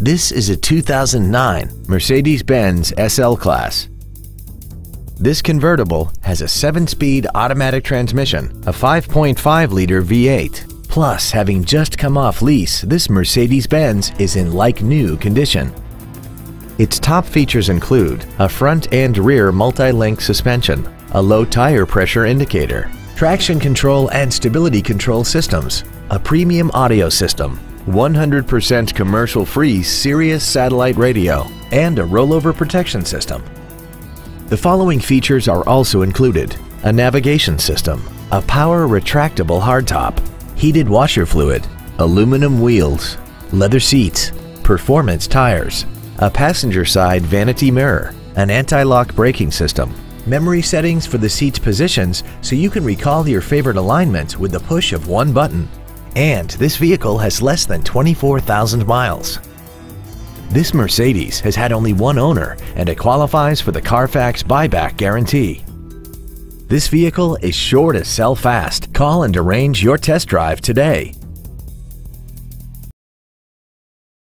This is a 2009 Mercedes-Benz SL Class. This convertible has a 7-speed automatic transmission, a 5.5-liter V8. Plus, having just come off lease, this Mercedes-Benz is in like-new condition. Its top features include a front and rear multi-link suspension, a low tire pressure indicator, traction control and stability control systems, a premium audio system, 100% commercial-free Sirius satellite radio, and a rollover protection system. The following features are also included. A navigation system, a power retractable hardtop, heated washer fluid, aluminum wheels, leather seats, performance tires, a passenger side vanity mirror, an anti-lock braking system, memory settings for the seat's positions so you can recall your favorite alignment with the push of one button, and this vehicle has less than 24,000 miles. This Mercedes has had only one owner and it qualifies for the Carfax buyback guarantee. This vehicle is sure to sell fast. Call and arrange your test drive today.